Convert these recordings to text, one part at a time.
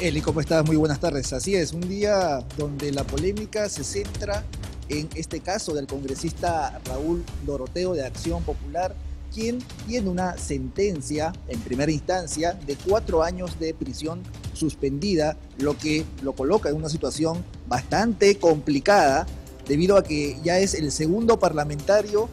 Eli, ¿cómo estás? Muy buenas tardes. Así es, un día donde la polémica se centra en este caso del congresista Raúl Doroteo de Acción Popular, quien tiene una sentencia en primera instancia de cuatro años de prisión suspendida, lo que lo coloca en una situación bastante complicada debido a que ya es el segundo parlamentario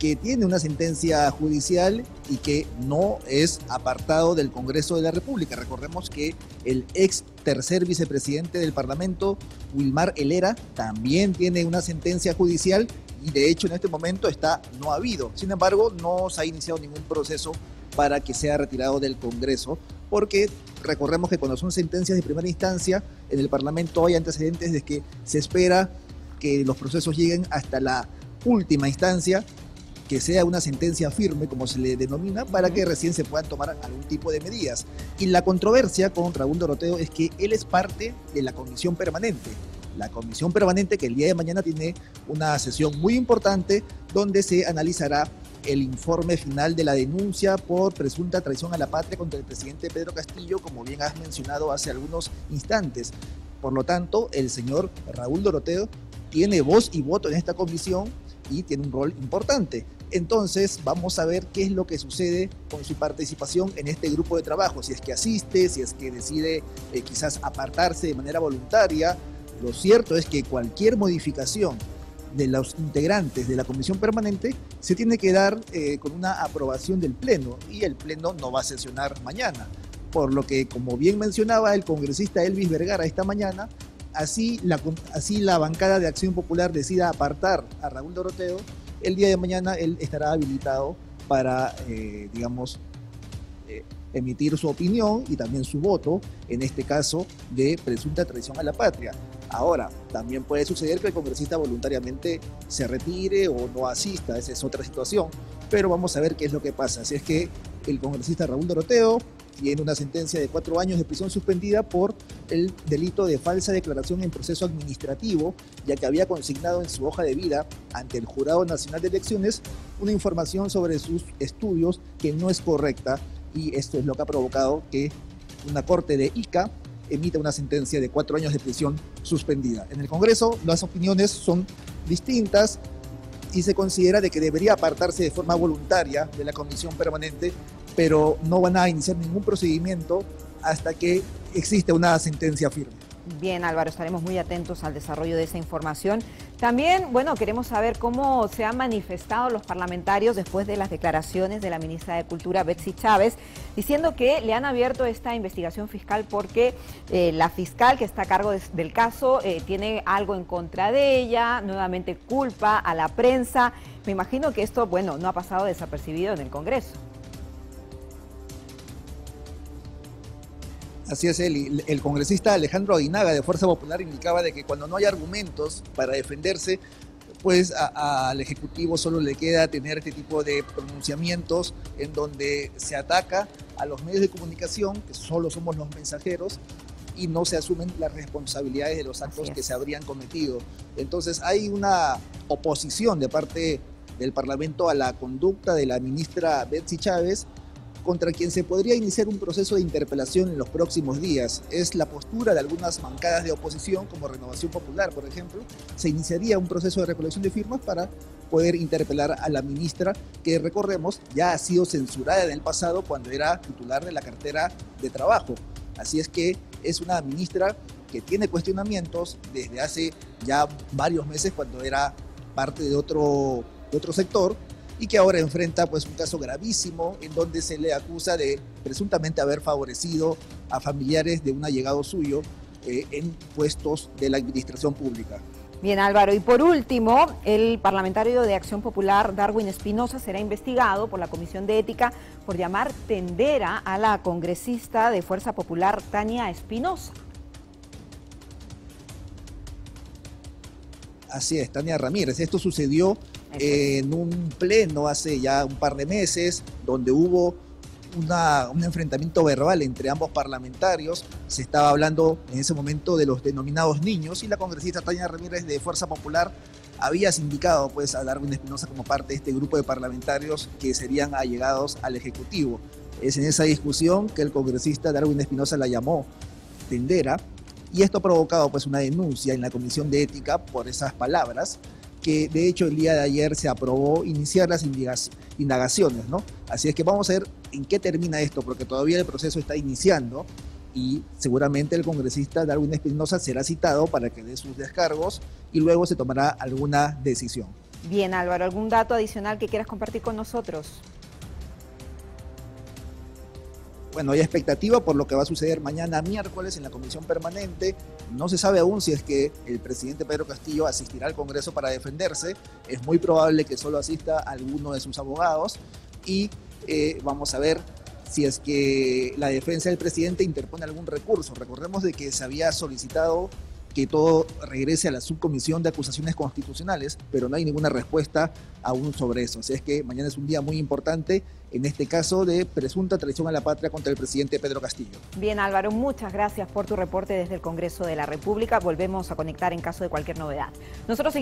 que tiene una sentencia judicial y que no es apartado del Congreso de la República. Recordemos que el ex tercer vicepresidente del Parlamento, Wilmar Helera, también tiene una sentencia judicial y de hecho en este momento está no ha habido. Sin embargo, no se ha iniciado ningún proceso para que sea retirado del Congreso, porque recordemos que cuando son sentencias de primera instancia, en el Parlamento hay antecedentes de que se espera que los procesos lleguen hasta la última instancia que sea una sentencia firme, como se le denomina, para que recién se puedan tomar algún tipo de medidas. Y la controversia con Raúl Doroteo es que él es parte de la comisión permanente. La comisión permanente que el día de mañana tiene una sesión muy importante donde se analizará el informe final de la denuncia por presunta traición a la patria contra el presidente Pedro Castillo, como bien has mencionado hace algunos instantes. Por lo tanto, el señor Raúl Doroteo tiene voz y voto en esta comisión y tiene un rol importante. Entonces vamos a ver qué es lo que sucede con su participación en este grupo de trabajo, si es que asiste, si es que decide eh, quizás apartarse de manera voluntaria. Lo cierto es que cualquier modificación de los integrantes de la comisión permanente se tiene que dar eh, con una aprobación del Pleno y el Pleno no va a sesionar mañana. Por lo que, como bien mencionaba el congresista Elvis Vergara esta mañana, así la, así la bancada de Acción Popular decida apartar a Raúl Doroteo, el día de mañana él estará habilitado para, eh, digamos, eh, emitir su opinión y también su voto, en este caso de presunta traición a la patria. Ahora, también puede suceder que el congresista voluntariamente se retire o no asista, esa es otra situación, pero vamos a ver qué es lo que pasa. Si es que el congresista Raúl Doroteo tiene una sentencia de cuatro años de prisión suspendida por el delito de falsa declaración en proceso administrativo, ya que había consignado en su hoja de vida ante el Jurado Nacional de Elecciones una información sobre sus estudios que no es correcta y esto es lo que ha provocado que una corte de ICA emita una sentencia de cuatro años de prisión suspendida. En el Congreso las opiniones son distintas y se considera de que debería apartarse de forma voluntaria de la comisión permanente pero no van a iniciar ningún procedimiento hasta que existe una sentencia firme. Bien, Álvaro, estaremos muy atentos al desarrollo de esa información. También, bueno, queremos saber cómo se han manifestado los parlamentarios después de las declaraciones de la ministra de Cultura, Betsy Chávez, diciendo que le han abierto esta investigación fiscal porque eh, la fiscal que está a cargo del caso eh, tiene algo en contra de ella, nuevamente culpa a la prensa. Me imagino que esto, bueno, no ha pasado desapercibido en el Congreso. Así es, él. El congresista Alejandro Aguinaga de Fuerza Popular indicaba de que cuando no hay argumentos para defenderse, pues al Ejecutivo solo le queda tener este tipo de pronunciamientos en donde se ataca a los medios de comunicación, que solo somos los mensajeros, y no se asumen las responsabilidades de los actos que se habrían cometido. Entonces hay una oposición de parte del Parlamento a la conducta de la ministra Betsy Chávez contra quien se podría iniciar un proceso de interpelación en los próximos días. Es la postura de algunas bancadas de oposición, como Renovación Popular, por ejemplo. Se iniciaría un proceso de recolección de firmas para poder interpelar a la ministra, que recordemos ya ha sido censurada en el pasado cuando era titular de la cartera de trabajo. Así es que es una ministra que tiene cuestionamientos desde hace ya varios meses cuando era parte de otro, de otro sector y que ahora enfrenta pues un caso gravísimo en donde se le acusa de presuntamente haber favorecido a familiares de un allegado suyo eh, en puestos de la administración pública. Bien, Álvaro. Y por último, el parlamentario de Acción Popular, Darwin Espinosa, será investigado por la Comisión de Ética por llamar tendera a la congresista de Fuerza Popular, Tania Espinosa. Así es, Tania Ramírez. Esto sucedió en un pleno hace ya un par de meses, donde hubo un enfrentamiento verbal entre ambos parlamentarios. Se estaba hablando en ese momento de los denominados niños y la congresista Tania Ramírez de Fuerza Popular había sindicado pues, a Darwin Espinosa como parte de este grupo de parlamentarios que serían allegados al Ejecutivo. Es en esa discusión que el congresista Darwin Espinosa la llamó Tendera, y esto ha provocado pues una denuncia en la Comisión de Ética por esas palabras, que de hecho el día de ayer se aprobó iniciar las indagaciones, ¿no? Así es que vamos a ver en qué termina esto, porque todavía el proceso está iniciando y seguramente el congresista Darwin Espinosa será citado para que dé sus descargos y luego se tomará alguna decisión. Bien, Álvaro, ¿algún dato adicional que quieras compartir con nosotros? Bueno, hay expectativa por lo que va a suceder mañana miércoles en la comisión permanente. No se sabe aún si es que el presidente Pedro Castillo asistirá al Congreso para defenderse. Es muy probable que solo asista alguno de sus abogados. Y eh, vamos a ver si es que la defensa del presidente interpone algún recurso. Recordemos de que se había solicitado que todo regrese a la subcomisión de acusaciones constitucionales, pero no hay ninguna respuesta aún sobre eso. Así es que mañana es un día muy importante en este caso de presunta traición a la patria contra el presidente Pedro Castillo. Bien Álvaro, muchas gracias por tu reporte desde el Congreso de la República. Volvemos a conectar en caso de cualquier novedad. Nosotros